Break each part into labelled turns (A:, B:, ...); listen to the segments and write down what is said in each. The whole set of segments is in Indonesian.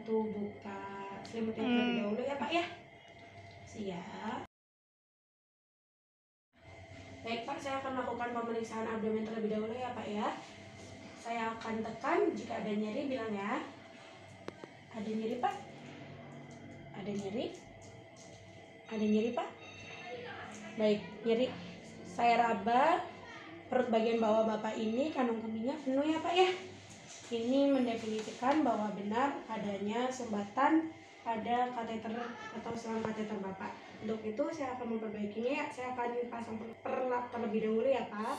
A: bantu buka selimut yang terlebih hmm. dahulu ya Pak ya. Siap. Baik Pak, saya akan melakukan pemeriksaan abdomen terlebih dahulu ya Pak ya. Saya akan tekan jika ada nyeri bilang ya. Ada nyeri Pak? Ada nyeri? Ada nyeri Pak? Baik, nyeri. Saya raba perut bagian bawah Bapak ini kandung kemihnya penuh ya Pak ya. Ini mendefinisikan bahwa benar adanya sumbatan pada kateter atau selang kateter Bapak. Untuk itu saya akan memperbaikinya ya. Saya akan pasang perlap terlebih dahulu ya Pak.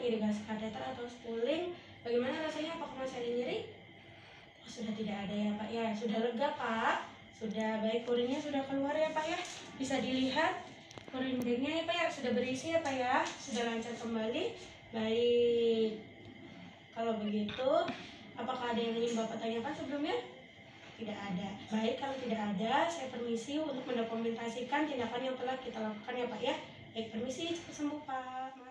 A: Irigasi kateter atau spooling? Bagaimana rasanya? Apakah masih ada nyeri? Oh, sudah tidak ada ya Pak ya. Sudah lega Pak. Sudah baik urinnya sudah keluar ya Pak ya. Bisa dilihat urin banknya ya Pak ya. Sudah berisi ya Pak ya. Sudah lancar kembali. Baik. Kalau begitu, apakah ada yang ingin Bapak tanyakan sebelumnya? Tidak ada. Baik, kalau tidak ada, saya permisi untuk mendokumentasikan tindakan yang telah kita lakukan ya Pak ya. Baik, permisi, cepat sembuh Pak.